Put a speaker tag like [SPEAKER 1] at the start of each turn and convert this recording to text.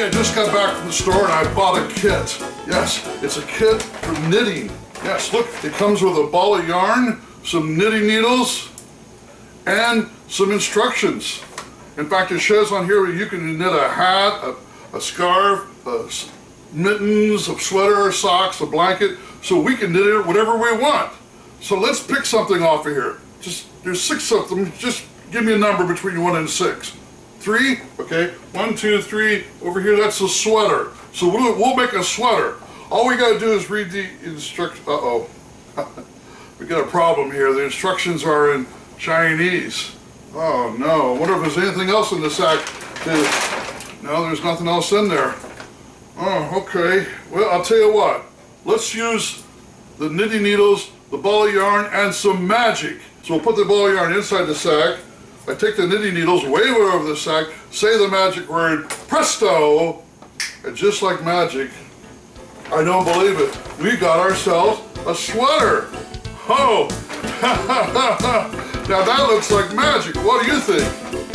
[SPEAKER 1] Hey, I just got back from the store and I bought a kit. Yes, it's a kit for knitting. Yes, look, it comes with a ball of yarn, some knitting needles, and some instructions. In fact, it shows on here where you can knit a hat, a, a scarf, a mittens, a sweater, socks, a blanket, so we can knit it whatever we want. So let's pick something off of here. Just there's six of them. Just give me a number between one and six. Three, okay. One, two, three. Over here, that's a sweater. So we'll, we'll make a sweater. All we got to do is read the instructions. Uh oh, we got a problem here. The instructions are in Chinese. Oh no. I wonder if there's anything else in the sack. No, there's nothing else in there. Oh, okay. Well, I'll tell you what. Let's use the knitting needles, the ball of yarn, and some magic. So we'll put the ball of yarn inside the sack. I take the knitting needles, wave it over the sack, say the magic word, presto, and just like magic, I don't believe it. We got ourselves a sweater. Oh, now that looks like magic. What do you think?